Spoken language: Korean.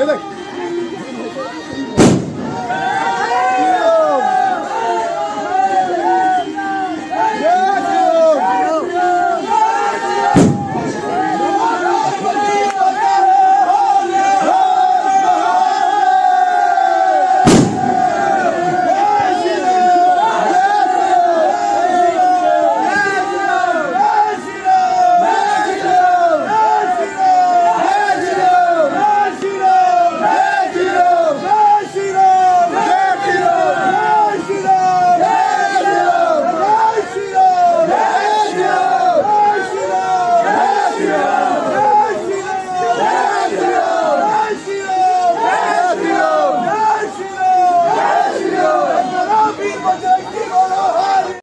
Yedek.